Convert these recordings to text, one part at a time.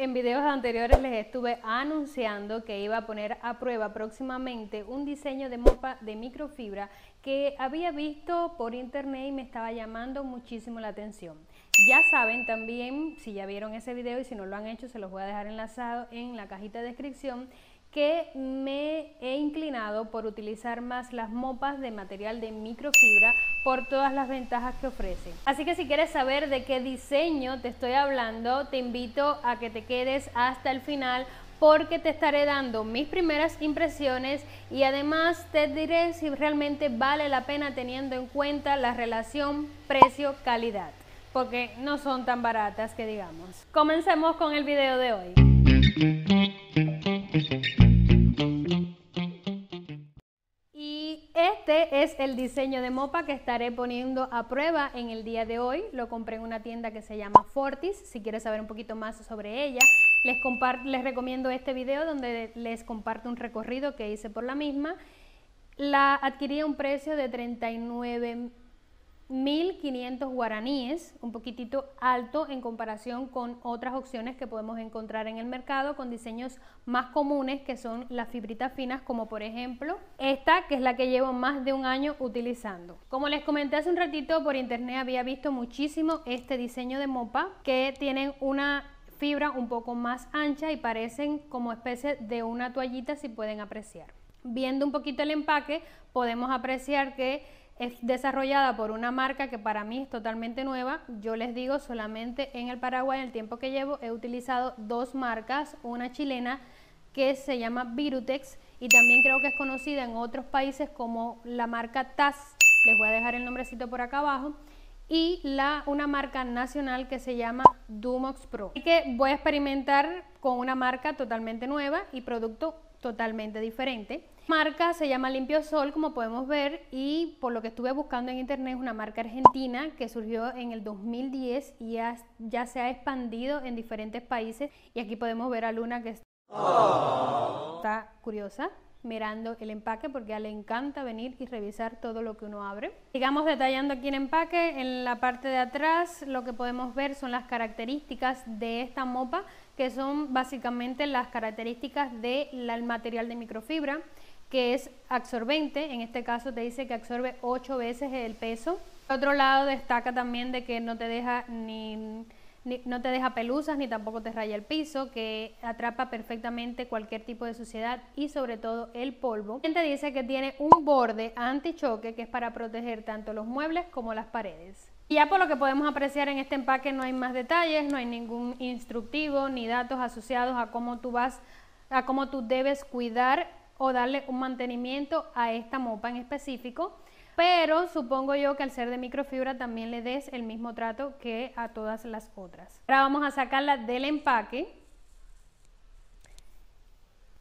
En videos anteriores les estuve anunciando que iba a poner a prueba próximamente un diseño de mopa de microfibra que había visto por internet y me estaba llamando muchísimo la atención. Ya saben también, si ya vieron ese video y si no lo han hecho, se los voy a dejar enlazado en la cajita de descripción, que me he inclinado por utilizar más las mopas de material de microfibra por todas las ventajas que ofrece. Así que si quieres saber de qué diseño te estoy hablando, te invito a que te quedes hasta el final porque te estaré dando mis primeras impresiones y además te diré si realmente vale la pena teniendo en cuenta la relación precio-calidad, porque no son tan baratas que digamos. Comencemos con el video de hoy. El diseño de mopa que estaré poniendo a prueba en el día de hoy. Lo compré en una tienda que se llama Fortis. Si quieres saber un poquito más sobre ella, les, les recomiendo este video donde les comparto un recorrido que hice por la misma. La adquirí a un precio de 39 1.500 guaraníes, un poquitito alto en comparación con otras opciones que podemos encontrar en el mercado con diseños más comunes que son las fibritas finas como por ejemplo esta que es la que llevo más de un año utilizando. Como les comenté hace un ratito por internet había visto muchísimo este diseño de mopa que tienen una fibra un poco más ancha y parecen como especie de una toallita si pueden apreciar. Viendo un poquito el empaque podemos apreciar que es desarrollada por una marca que para mí es totalmente nueva. Yo les digo, solamente en el Paraguay, en el tiempo que llevo, he utilizado dos marcas, una chilena que se llama Virutex y también creo que es conocida en otros países como la marca TAS, les voy a dejar el nombrecito por acá abajo, y la, una marca nacional que se llama Dumox Pro. Así que voy a experimentar con una marca totalmente nueva y producto totalmente diferente. Marca se llama Limpio Sol, como podemos ver, y por lo que estuve buscando en internet es una marca argentina que surgió en el 2010 y ya se ha expandido en diferentes países. Y aquí podemos ver a Luna que está curiosa mirando el empaque porque a le encanta venir y revisar todo lo que uno abre. Sigamos detallando aquí el empaque. En la parte de atrás lo que podemos ver son las características de esta mopa que son básicamente las características del material de microfibra que es absorbente, en este caso te dice que absorbe 8 veces el peso. Por otro lado destaca también de que no te deja ni, no te deja pelusas ni tampoco te raya el piso, que atrapa perfectamente cualquier tipo de suciedad y sobre todo el polvo. También te dice que tiene un borde anti-choque que es para proteger tanto los muebles como las paredes. Y ya por lo que podemos apreciar en este empaque no hay más detalles, no hay ningún instructivo ni datos asociados a cómo tú vas, a cómo tú debes cuidar o darle un mantenimiento a esta mopa en específico, pero supongo yo que al ser de microfibra también le des el mismo trato que a todas las otras. Ahora vamos a sacarla del empaque.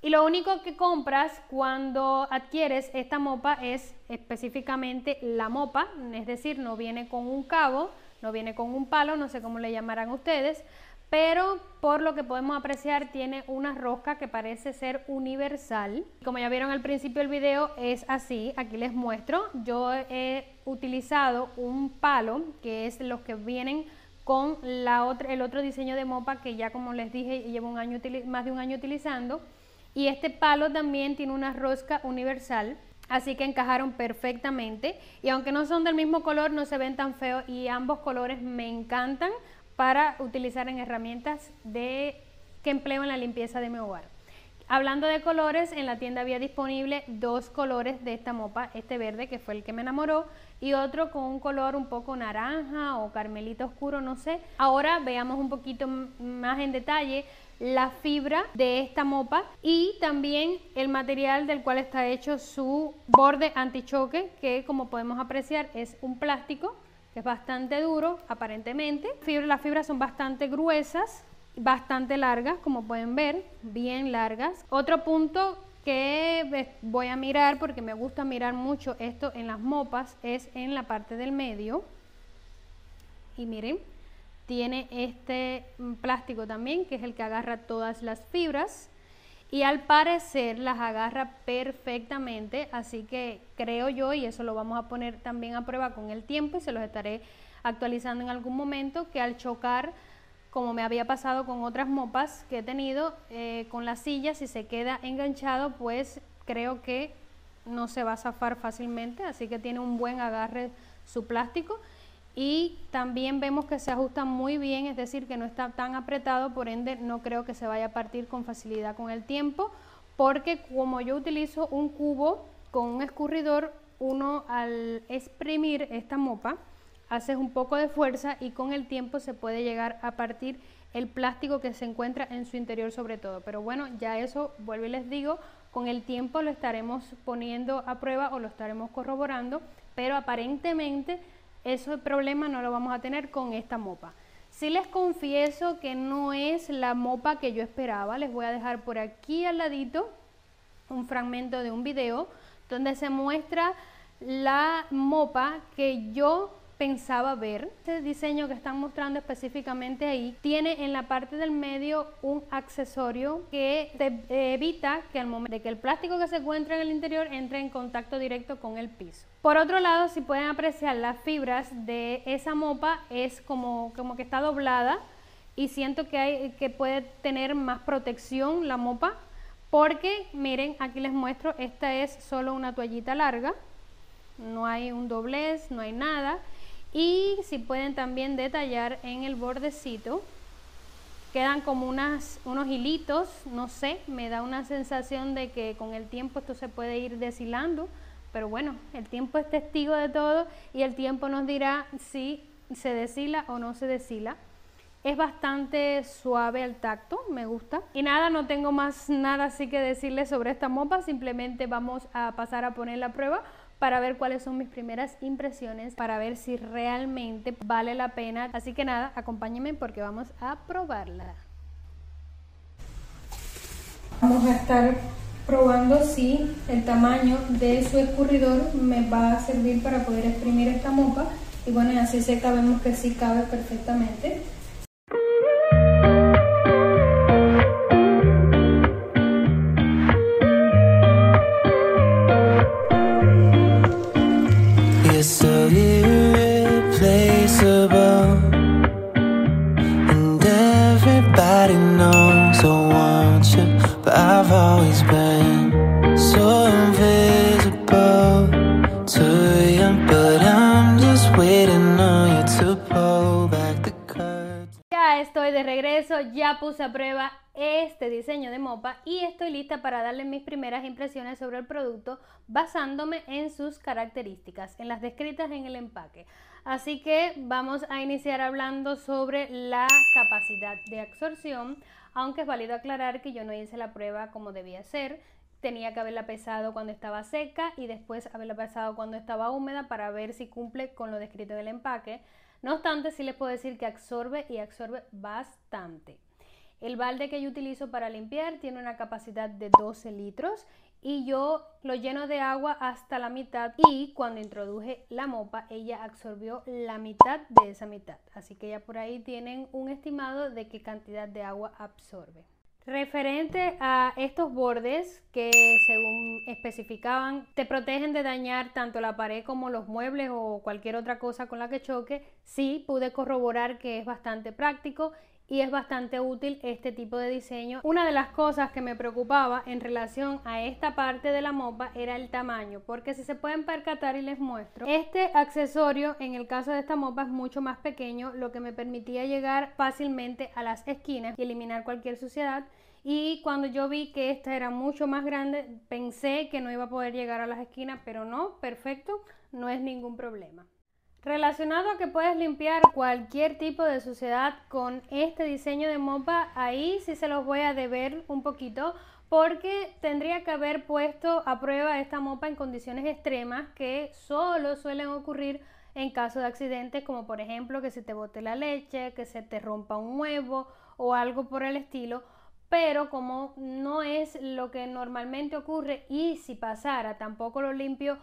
Y lo único que compras cuando adquieres esta mopa es específicamente la mopa, es decir, no viene con un cabo, no viene con un palo, no sé cómo le llamarán ustedes, pero por lo que podemos apreciar tiene una rosca que parece ser universal. Como ya vieron al principio del video es así, aquí les muestro. Yo he utilizado un palo que es los que vienen con el otro diseño de mopa que ya como les dije llevo un año, más de un año utilizando. Y este palo también tiene una rosca universal así que encajaron perfectamente y aunque no son del mismo color no se ven tan feos y ambos colores me encantan para utilizar en herramientas de, que empleo en la limpieza de mi hogar. Hablando de colores, en la tienda había disponible dos colores de esta mopa, este verde que fue el que me enamoró y otro con un color un poco naranja o carmelito oscuro, no sé. Ahora veamos un poquito más en detalle la fibra de esta mopa y también el material del cual está hecho su borde antichoque que como podemos apreciar es un plástico es bastante duro aparentemente. Las fibras son bastante gruesas, bastante largas, como pueden ver, bien largas. Otro punto que voy a mirar, porque me gusta mirar mucho esto en las mopas, es en la parte del medio. Y miren, tiene este plástico también, que es el que agarra todas las fibras y al parecer las agarra perfectamente, así que creo yo, y eso lo vamos a poner también a prueba con el tiempo y se los estaré actualizando en algún momento, que al chocar como me había pasado con otras mopas que he tenido, eh, con la silla, si se queda enganchado, pues creo que no se va a zafar fácilmente, así que tiene un buen agarre su plástico. Y también vemos que se ajusta muy bien, es decir, que no está tan apretado, por ende no creo que se vaya a partir con facilidad con el tiempo, porque como yo utilizo un cubo con un escurridor, uno al exprimir esta mopa, haces un poco de fuerza y con el tiempo se puede llegar a partir el plástico que se encuentra en su interior sobre todo. Pero bueno, ya eso, vuelvo y les digo, con el tiempo lo estaremos poniendo a prueba o lo estaremos corroborando, pero aparentemente ese problema no lo vamos a tener con esta mopa. Si les confieso que no es la mopa que yo esperaba, les voy a dejar por aquí al ladito un fragmento de un video donde se muestra la mopa que yo pensaba ver. Este diseño que están mostrando específicamente ahí tiene en la parte del medio un accesorio que evita que al momento de que el plástico que se encuentra en el interior entre en contacto directo con el piso. Por otro lado, si pueden apreciar las fibras de esa mopa es como, como que está doblada y siento que, hay, que puede tener más protección la mopa porque miren, aquí les muestro, esta es solo una toallita larga, no hay un doblez, no hay nada y si pueden también detallar en el bordecito, quedan como unos hilitos, no sé, me da una sensación de que con el tiempo esto se puede ir deshilando, pero bueno, el tiempo es testigo de todo y el tiempo nos dirá si se deshila o no se deshila. Es bastante suave al tacto, me gusta. Y nada, no tengo más nada así que decirles sobre esta mopa, simplemente vamos a pasar a poner la prueba para ver cuáles son mis primeras impresiones, para ver si realmente vale la pena. Así que nada, acompáñenme porque vamos a probarla. Vamos a estar probando si el tamaño de su escurridor me va a servir para poder exprimir esta mopa. Y bueno, así seca vemos que sí cabe perfectamente. Ya puse a prueba este diseño de mopa y estoy lista para darle mis primeras impresiones sobre el producto basándome en sus características, en las descritas en el empaque. Así que vamos a iniciar hablando sobre la capacidad de absorción, aunque es válido aclarar que yo no hice la prueba como debía ser, tenía que haberla pesado cuando estaba seca y después haberla pesado cuando estaba húmeda para ver si cumple con lo descrito en el empaque. No obstante, sí les puedo decir que absorbe y absorbe bastante. El balde que yo utilizo para limpiar tiene una capacidad de 12 litros y yo lo lleno de agua hasta la mitad y cuando introduje la mopa ella absorbió la mitad de esa mitad. Así que ya por ahí tienen un estimado de qué cantidad de agua absorbe. Referente a estos bordes que según especificaban te protegen de dañar tanto la pared como los muebles o cualquier otra cosa con la que choque, sí pude corroborar que es bastante práctico y es bastante útil este tipo de diseño. Una de las cosas que me preocupaba en relación a esta parte de la mopa era el tamaño, porque si se pueden percatar y les muestro, este accesorio en el caso de esta mopa es mucho más pequeño, lo que me permitía llegar fácilmente a las esquinas y eliminar cualquier suciedad. Y cuando yo vi que esta era mucho más grande, pensé que no iba a poder llegar a las esquinas, pero no, perfecto, no es ningún problema. Relacionado a que puedes limpiar cualquier tipo de suciedad con este diseño de mopa, ahí sí se los voy a deber un poquito porque tendría que haber puesto a prueba esta mopa en condiciones extremas que solo suelen ocurrir en caso de accidentes como por ejemplo que se te bote la leche, que se te rompa un huevo o algo por el estilo. Pero como no es lo que normalmente ocurre y si pasara tampoco lo limpio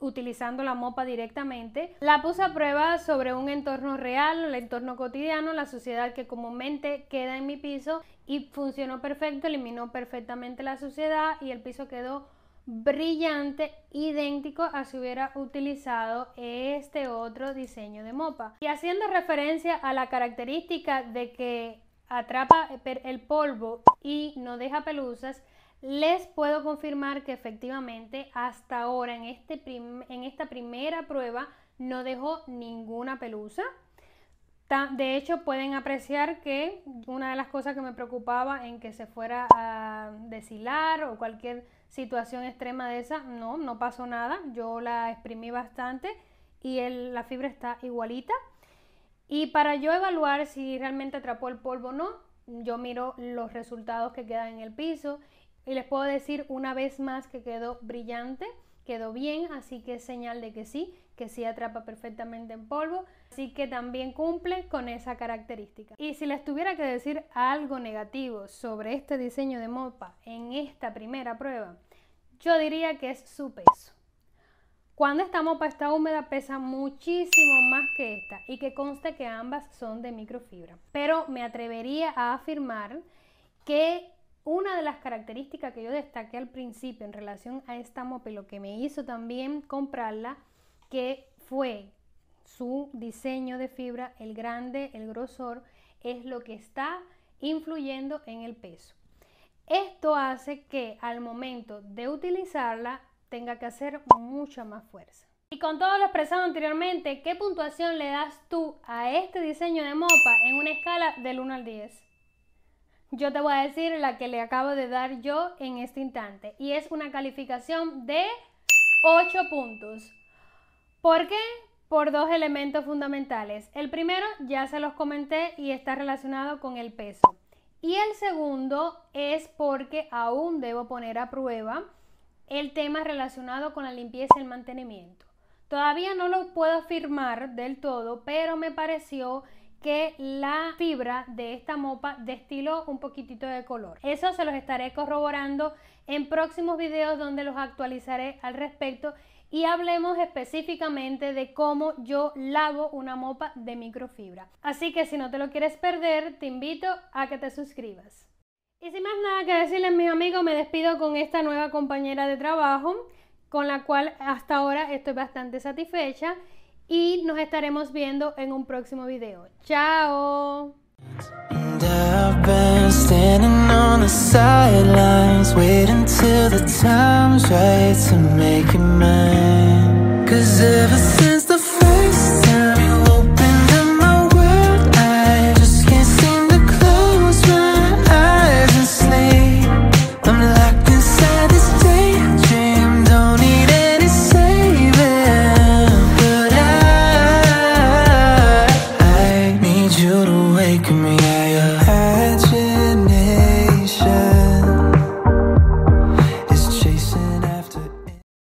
utilizando la mopa directamente. La puse a prueba sobre un entorno real, el entorno cotidiano, la suciedad que comúnmente queda en mi piso y funcionó perfecto, eliminó perfectamente la suciedad y el piso quedó brillante idéntico a si hubiera utilizado este otro diseño de mopa. Y haciendo referencia a la característica de que atrapa el polvo y no deja pelusas, les puedo confirmar que efectivamente hasta ahora en, este en esta primera prueba no dejó ninguna pelusa. De hecho, pueden apreciar que una de las cosas que me preocupaba en que se fuera a deshilar o cualquier situación extrema de esa, no, no pasó nada. Yo la exprimí bastante y la fibra está igualita. Y para yo evaluar si realmente atrapó el polvo o no, yo miro los resultados que quedan en el piso y les puedo decir una vez más que quedó brillante, quedó bien, así que es señal de que sí, que sí atrapa perfectamente en polvo, así que también cumple con esa característica. Y si les tuviera que decir algo negativo sobre este diseño de mopa en esta primera prueba, yo diría que es su peso. Cuando esta mopa está húmeda pesa muchísimo más que esta y que conste que ambas son de microfibra. Pero me atrevería a afirmar que una de las características que yo destaqué al principio en relación a esta mopa y lo que me hizo también comprarla, que fue su diseño de fibra, el grande, el grosor, es lo que está influyendo en el peso. Esto hace que al momento de utilizarla tenga que hacer mucha más fuerza. Y con todo lo expresado anteriormente, ¿qué puntuación le das tú a este diseño de mopa en una escala del 1 al 10? Yo te voy a decir la que le acabo de dar yo en este instante y es una calificación de 8 puntos. ¿Por qué? Por dos elementos fundamentales. El primero ya se los comenté y está relacionado con el peso. Y el segundo es porque aún debo poner a prueba el tema relacionado con la limpieza y el mantenimiento. Todavía no lo puedo afirmar del todo, pero me pareció que la fibra de esta mopa destiló un poquitito de color. Eso se los estaré corroborando en próximos videos donde los actualizaré al respecto y hablemos específicamente de cómo yo lavo una mopa de microfibra. Así que si no te lo quieres perder, te invito a que te suscribas. Y sin más nada que decirles mis amigos, me despido con esta nueva compañera de trabajo con la cual hasta ahora estoy bastante satisfecha y nos estaremos viendo en un próximo video. ¡Chao! Cause ever since